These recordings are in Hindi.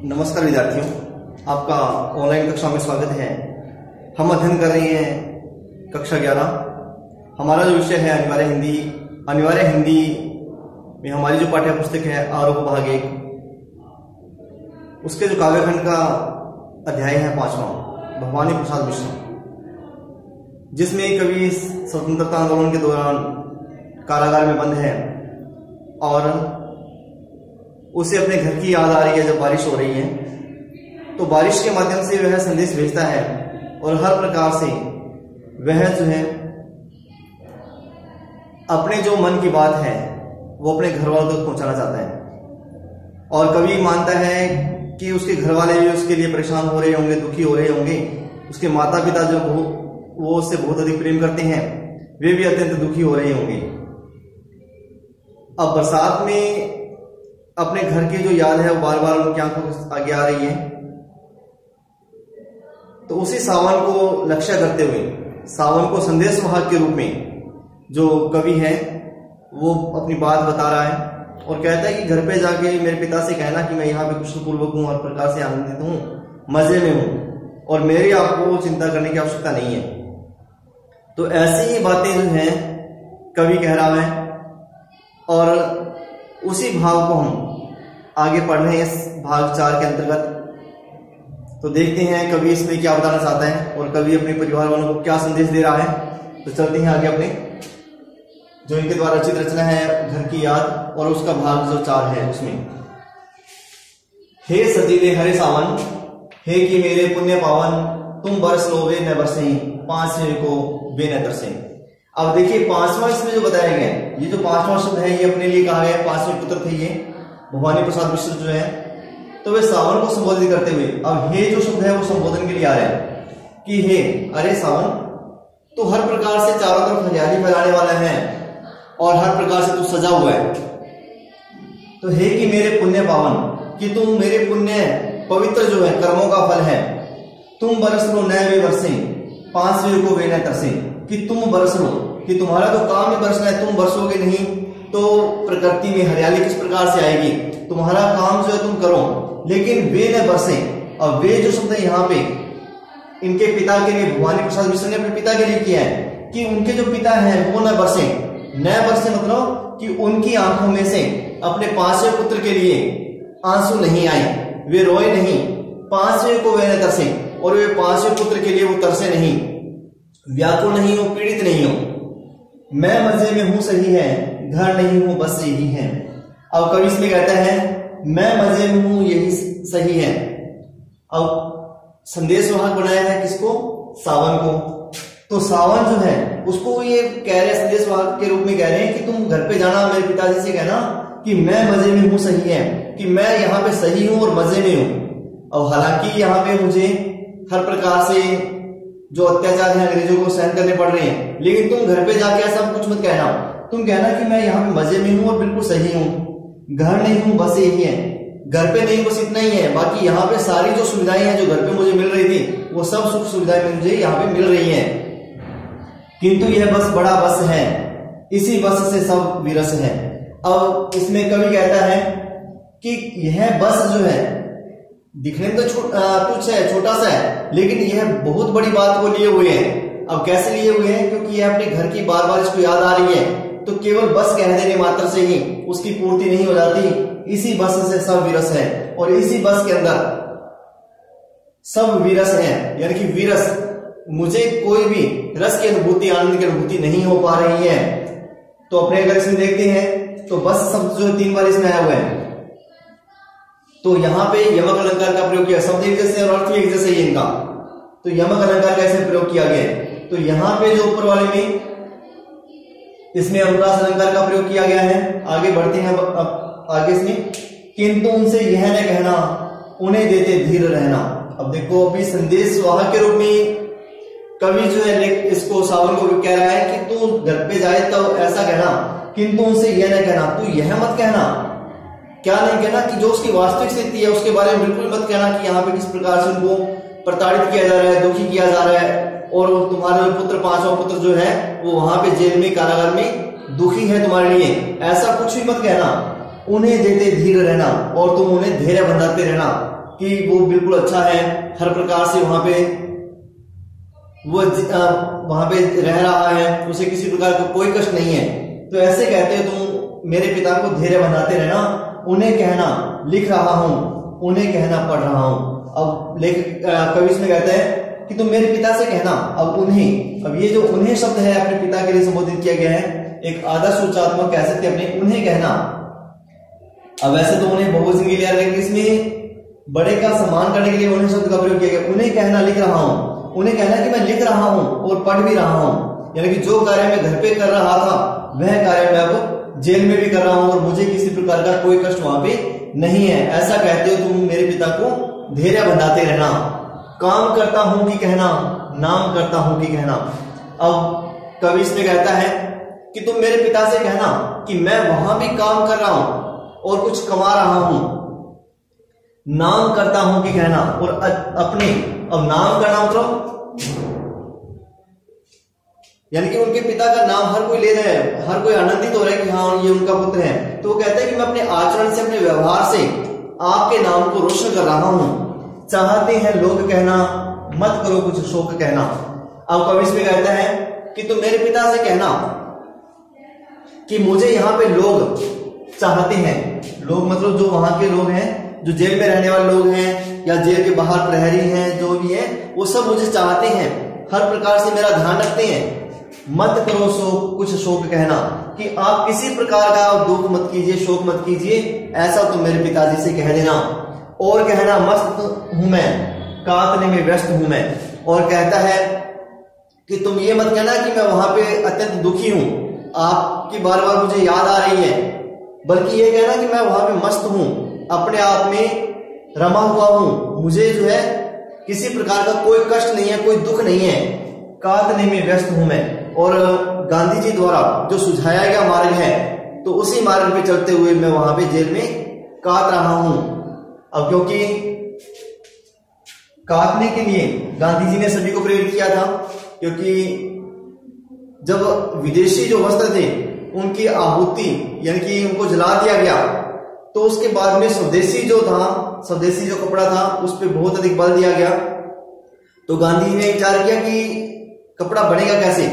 नमस्कार विद्यार्थियों, आपका ऑनलाइन कक्षा में स्वागत है। हम अध्ययन कर रहे हैं कक्षा ग्यारह। हमारा जो विषय है अनिवार्य हिंदी अनिवार्य हिंदी में हमारी जो पाठ्य पुस्तक है आरोप भाग एक। उसके जो काव्यखंड का अध्याय है पांचवा भवानी प्रसाद मिश्र जिसमें कवि स्वतंत्रता आंदोलन के दौरान कारागार में बंद है और उसे अपने घर की याद आ रही है जब बारिश हो रही है। तो बारिश के माध्यम से वह संदेश भेजता है और हर प्रकार से वह जो है, अपने जो मन की बात है, वो अपने घर वालों तक पहुंचाना चाहता है। और कभी मानता है कि उसके घर वाले भी उसके लिए परेशान हो रहे होंगे, दुखी हो रहे होंगे। उसके माता पिता जो वो उससे बहुत अधिक प्रेम करते हैं। वे भी अत्यंत दुखी हो रहे होंगे। अब बरसात में अपने घर की जो याद है, वो बार बार उनकी आँखों आगे आ रही है। तो उसी सावन को लक्ष्य करते हुए, सावन को संदेश वाहक के रूप में जो कवि है, वो अपनी बात बता रहा है और कहता है कि घर पे जाके मेरे पिता से कहना कि मैं यहाँ पे कुशल पूर्वक हूँ और प्रकार से आनंदित हूँ, मज़े में हूँ और मेरी आपको चिंता करने की आवश्यकता नहीं है। तो ऐसी ही बातें जो है, कवि कह रहा है और उसी भाव को हम आगे पढ़ रहे हैं इस भाग चार के अंतर्गत। तो देखते हैं कवि इसमें क्या बताना चाहता है और कवि अपने परिवार वालों को क्या संदेश दे रहा है। तो चलते हैं आगे अपने। जो इनके द्वारा रचित रचना है, घर की याद और उसका भाग जो चार है उसमें। हे सतीले हरे सावन, हे कि मेरे पुण्य पावन, तुम बरस लो वे न बरसे पाँच को वे न तरसे। अब देखिए, पांचवा इसमें जो बताया गया ये जो पांचवा शब्द है, ये अपने लिए कहा गया पाँचवें पुत्र थे ये। भवानी प्रसाद मिश्र जो है तो वे सावन को संबोधित करते हुए, अब हे जो शब्द है वो संबोधन के लिए आ रहे हैं, कि हे, अरे सावन तो हर प्रकार से चारों तरफ़ हरियाली फैलाने वाला है, और हर प्रकार से तू सजा हुआ है। तो हे कि मेरे पुण्य पावन, कि तुम मेरे पुण्य पवित्र जो है, कर्मों का फल है, तुम बरस लो नए वे बरसे, पाँच वे को वे न तरसे, कि तुम बरस लो, कि तुम्हारा तो काम ही बरसना है, तुम बरसोगे नहीं। तो प्रकृति में हरियाली किस प्रकार से आएगी? तुम्हारा काम जो है तुम करो। लेकिन वे न बरसे और वे जो शब्द है यहाँ पे, इनके पिता के लिए भवानी प्रसाद मिश्र ने अपने पिता के लिए किया है, कि उनके जो पिता हैं, वो न बरसे। न बरसे मतलब कि उनकी आँखों में से अपने पाँचवें पुत्र के लिए आँसू नहीं आए, वे रोए नहीं। पाँचवें को वे न तरसे और वे पाँचवें पुत्र के लिए वो तरसे नहीं। व्याकुल नहीं हो, पीड़ित नहीं हो। मैं मज़े में हूँ, सही है। घर नहीं हूँ, बस यही है। अब कवि इसमें कहता है, मैं मज़े में हूँ, यही सही है। अब संदेश वाहक बनाया है किसको? सावन को। तो सावन जो है, उसको ये कह रहे संदेश वाहक के रूप में कह रहे हैं कि तुम घर पे जाना, मेरे पिताजी से कहना कि मैं मज़े में हूँ, सही है। कि मैं यहाँ पे सही हूँ और मज़े में हूँ। और हालाँकि यहाँ पे मुझे हर प्रकार से जो अत्याचार है, अंग्रेज़ों को सहन करने पड़ रहे हैं। लेकिन तुम घर पे जाके ऐसा कुछ मत कहना। तुम कहना कि मैं यहाँ पे मज़े में हूँ और बिल्कुल सही हूँ। घर नहीं हूँ, बस यही है। घर पे नहीं बस इतना ही है। बाकी यहाँ पे सारी जो सुविधाएँ हैं, जो घर पे मुझे मिल रही थी, वो सब सुख सुविधाएँ मुझे यहाँ पे मिल रही हैं। किंतु यह बस बड़ा बस है। इसी बस से सब विरस है। अब इसमें कवि कहता है कि यह बस जो है दिखने में तो तुच्छ है, छोटा सा है, लेकिन यह बहुत बड़ी बात को लिए हुए हैं। अब कैसे लिए हुए हैं? क्योंकि यह अपने घर की बार बार इसको याद आ रही है। तो केवल बस कह देने मात्र से ही उसकी पूर्ति नहीं हो जाती। इसी बस से सब विरस है। और इसी बस के अंदर सब विरस है। यानी कि विरस, मुझे कोई भी रस की अनुभूति, आनंद की अनुभूति नहीं हो पा रही है। तो अपने अगर इसमें देखते हैं। तो बस शब्द जो तीन बार इसमें आया हुआ है। तो यहाँ पे यमक अलंकार का प्रयोग किया, शब्द एक जैसे और अर्थ एक जैसे ही इनका। तो यमक अलंकार का ऐसे प्रयोग किया गया तो यहाँ पे जो ऊपर वाले में, इसमें अनुप्रास अलंकार का प्रयोग किया गया है। आगे बढ़ते हैं अब आगे इसमें। किंतु उनसे यह न कहना, उन्हें देते धीर रहना। अब देखो, अभी संदेश वाहक के रूप में कवि जो है इसको सावन को कह रहा है कि तू घर पे जाए तो ऐसा कहना, किंतु उनसे यह न कहना। तू यह मत कहना क्या नहीं कहना कि जो उसकी वास्तविक स्थिति है, उसके बारे में बिल्कुल मत कहना कि यहाँ पे किस प्रकार से उनको प्रताड़ित किया जा रहा है दुखी किया जा रहा है, और तुम्हारा पुत्र, पांचवा पुत्र जो है, वो वहाँ पे जेल में, कारागार में दुखी है तुम्हारे लिए। ऐसा कुछ भी मत कहना। उन्हें देते धीर रहना, और तुम उन्हें धैर्य बनाते रहना कि वो बिल्कुल अच्छा है, हर प्रकार से वहाँ पे वो वहाँ पे रह रहा है, उसे किसी प्रकार का को कोई कष्ट नहीं है। तो ऐसे कहते हो तुम, मेरे पिता को धैर्य बनाते रहना उन्हें कहना, लिख रहा हूँ, उन्हें कहना पढ़ रहा हूँ। अब लेख कवि इसमें कहते हैं कि तुम मेरे पिता से कहना, अब उन्हें। अब ये जो उन्हें शब्द है अपने पिता के लिए संबोधित किया गया है, एक आदर्श उच्चात्मक कह सकते अपने, उन्हें कहना। अब वैसे तो उन्हें बहुवचन के लेकिन इसमें बड़े का सम्मान करने के लिए उन्हें शब्द का प्रयोग किया गया। उन्हें कहना, लिख रहा हूँ। उन्हें कहना कि मैं लिख रहा हूँ और पढ़ भी रहा हूँ। यानी कि जो कार्य मैं घर पे कर रहा था, वह कार्य मैं अब जेल में भी कर रहा हूँ और मुझे किसी प्रकार का कोई कष्ट वहाँ पे नहीं है। ऐसा कहते हो तुम मेरे पिता को धैर्य बनाते रहना। काम करता हूँ कि कहना, नाम करता हूँ कि कहना। अब कवि इसमें कहता है कि तुम मेरे पिता से कहना कि मैं वहाँ भी काम कर रहा हूँ और कुछ कमा रहा हूँ। नाम करता हूँ कि कहना और अपने, अब नाम करना मतलब यानी कि उनके पिता का नाम हर कोई ले रहे हैं, हर कोई आनंदित हो रहा है कि हाँ ये उनका पुत्र है। तो वो कहते हैं कि मैं अपने आचरण से, अपने व्यवहार से आपके नाम को रोशन कर रहा हूँ। चाहते हैं लोग कहना, मत करो कुछ शोक कहना। अब कवि इसमें कहता है कि तुम मेरे पिता से कहना कि मुझे यहाँ पे लोग चाहते हैं। लोग मतलब जो वहाँ के लोग हैं, जो जेल में रहने वाले लोग हैं, या जेल के बाहर प्रहरी हैं, जो भी है, वो सब मुझे चाहते हैं। हर प्रकार से मेरा ध्यान रखते हैं। मत करो शोक, कुछ शोक कहना। कि आप किसी प्रकार का दुख मत कीजिए, शोक मत कीजिए, ऐसा तो मेरे पिताजी से कह देना। और कहना, मस्त हूँ मैं कातने में व्यस्त हूँ मैं। और कहता है कि तुम ये मत कहना कि मैं वहाँ पे अत्यंत दुखी हूँ। आपकी बार बार मुझे याद आ रही है। बल्कि ये कहना कि मैं वहाँ पे मस्त हूँ, अपने आप में रमा हुआ हूँ। मुझे जो है, किसी प्रकार का कोई कष्ट नहीं है, कोई दुख नहीं है। कातने में व्यस्त हूँ मैं। और गांधी जी द्वारा जो सुझाया गया मार्ग है तो उसी मार्ग पे चलते हुए मैं वहाँ पे जेल में काट रहा हूँ। अब क्योंकि काटने के लिए गांधी जी ने सभी को प्रेरित किया था, क्योंकि जब विदेशी जो वस्त्र थे, उनकी आहुति, यानी कि उनको जला दिया गया तो उसके बाद में स्वदेशी जो था, स्वदेशी जो कपड़ा था, उस पर बहुत अधिक बल दिया गया। तो गांधी ने विचार किया कि कपड़ा बनेगा कैसे?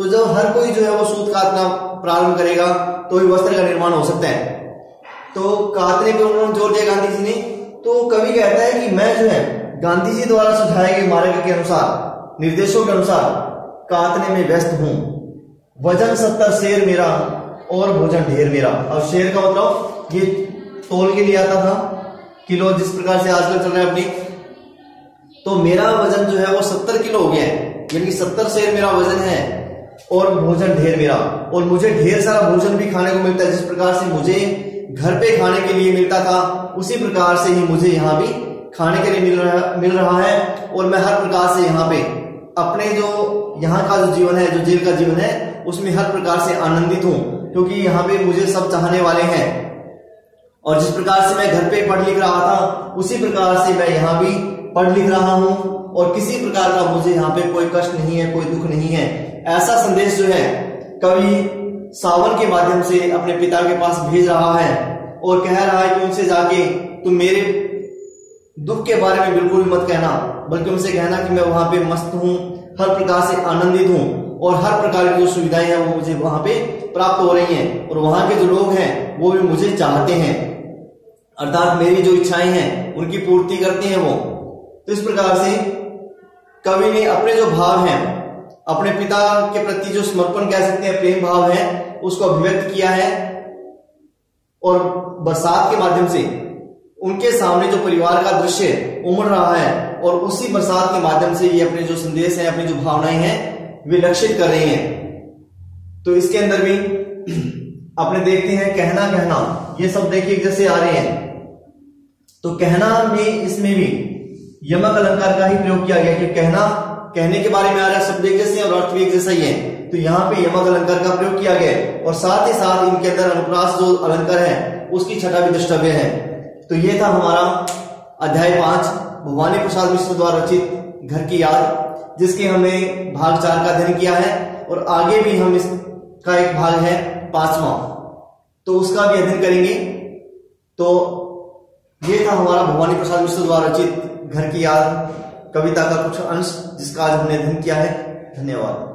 तो जब हर कोई जो है वो सूत काटना प्रारंभ करेगा तो ही वस्त्र का निर्माण हो सकता है। तो काटने पे उन्होंने ज़ोर दिया गांधी जी ने तो कवि कहता है कि मैं जो है, गांधी जी द्वारा सुझाए गए मार्ग के अनुसार, निर्देशों के अनुसार काटने में व्यस्त हूँ। वज़न सत्तर, शेर मेरा और भोजन ढेर मेरा। अब शेर का मतलब ये तोल के लिए आता था। किलो जिस प्रकार से आजकल चल रहा है अपनी। तो मेरा वज़न जो है वो सत्तर किलो हो गया है। यानी कि सत्तर शेर मेरा वज़न है। और भोजन ढेर मेरा। और मुझे ढेर सारा भोजन भी खाने को मिलता है, जिस प्रकार से मुझे घर पे खाने के लिए मिलता था, उसी प्रकार से ही मुझे यहाँ भी खाने के लिए मिल रहा मिल रहा है। और मैं हर प्रकार से यहाँ पे अपने जो यहाँ का जो जीवन है, जो जेल का जीवन है, उसमें हर प्रकार से आनंदित हूँ, क्योंकि यहाँ पे मुझे सब चाहने वाले हैं। और जिस प्रकार से मैं घर पे पढ़ लिख रहा था, उसी प्रकार से मैं यहाँ भी पढ़ लिख रहा हूँ। और किसी प्रकार का मुझे यहाँ पे कोई कष्ट नहीं है, कोई दुख नहीं है। ऐसा संदेश जो है, कवि सावन के माध्यम से अपने पिता के पास भेज रहा है और कह रहा है कि उनसे जाके तुम मेरे दुख के बारे में बिल्कुल मत कहना, बल्कि उनसे कहना कि मैं वहाँ पे मस्त हूँ, हर प्रकार से आनंदित हूँ और हर प्रकार की जो सुविधाएँ हैं वो मुझे वहाँ पे प्राप्त हो रही हैं और वहाँ के जो लोग हैं, वो भी मुझे चाहते हैं। अर्थात मेरी जो इच्छाएँ हैं, उनकी पूर्ति करते हैं वो। तो इस प्रकार से कवि ने अपने जो भाव हैं अपने पिता के प्रति जो समर्पण कह सकते हैं, प्रेम भाव है, उसको अभिव्यक्त किया है। और बरसात के माध्यम से उनके सामने जो परिवार का दृश्य उमड़ रहा है, और उसी बरसात के माध्यम से ये अपने जो संदेश है, अपनी जो भावनाएँ हैं वे लक्षित कर रही हैं। तो इसके अंदर भी अपने देखते हैं, कहना कहना, ये सब देखिए जैसे आ रहे हैं। तो कहना में इसमें भी यमक अलंकार का ही प्रयोग किया गया कि कहना कहने के बारे में आ रहा है, शब्द एक जैसे और अर्थ भी एक जैसा ही है। तो यहाँ पे यमक अलंकार का प्रयोग किया गया और साथ ही साथ इनके अंदर अनुप्रास जो अलंकार है, उसकी छठा भी द्रष्टव्य है। तो ये था हमारा अध्याय पाँच भवानी प्रसाद मिश्र द्वारा रचित घर की याद, जिसके हमने भाग चार का अध्ययन किया है और आगे भी हम इसका एक भाग है पांचवा। तो उसका भी अध्ययन करेंगे। तो ये था हमारा भवानी प्रसाद मिश्र द्वारा रचित घर की याद। कविता का कुछ अंश जिसका आज हमने अध्ययन किया है। धन्यवाद।